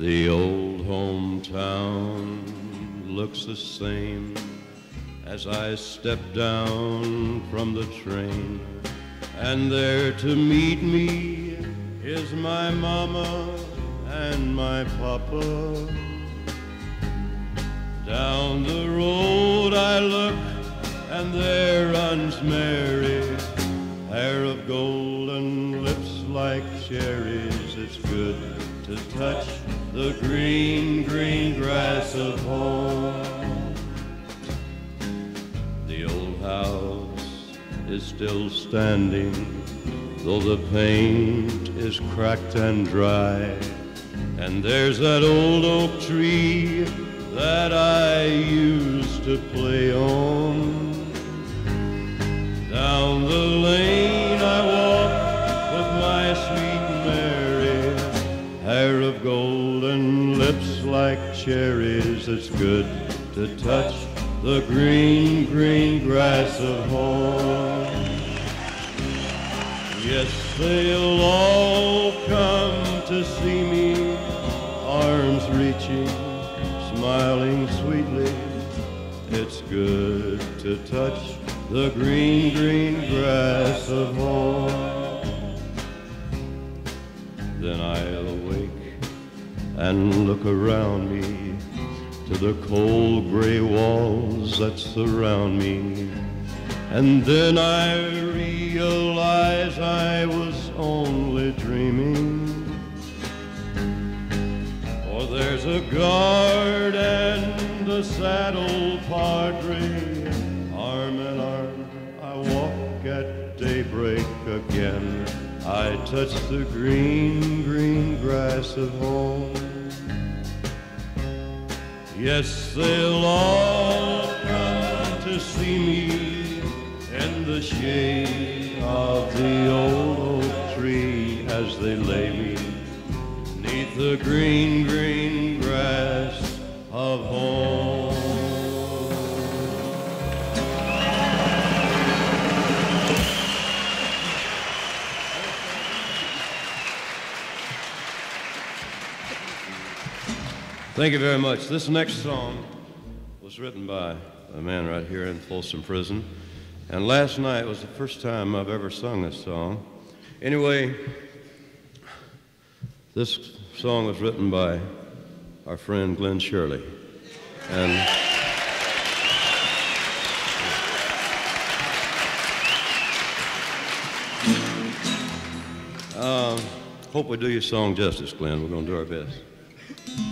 The old hometown looks the same as I step down from the train. And there to meet me is my mama and my papa. Down the road I look, and there runs Mary, hair of golden lips like cherries. It's good to touch the green, green grass of home. The old house is still standing, though the paint is cracked and dry. And there's that old oak tree that I used to play on. Hair of golden lips like cherries. It's good to touch the green, green grass of home. Yes, they'll all come to see me, arms reaching, smiling sweetly. It's good to touch the green, green grass of home. Then I'll awake and look around me to the cold gray walls that surround me. And then I realize I was only dreaming. For there's a guard and a saddle padre, arm in arm. I walk at daybreak again. I touch the green, green grass of home. Yes, they'll all come to see me in the shade of the old oak tree as they lay me neath the green, green grass of home. Thank you very much. This next song was written by a man right here in Folsom Prison. And last night was the first time I've ever sung this song. Anyway, this song was written by our friend Glen Sherley. And uh, hope we do your song justice, Glenn. We're going to do our best.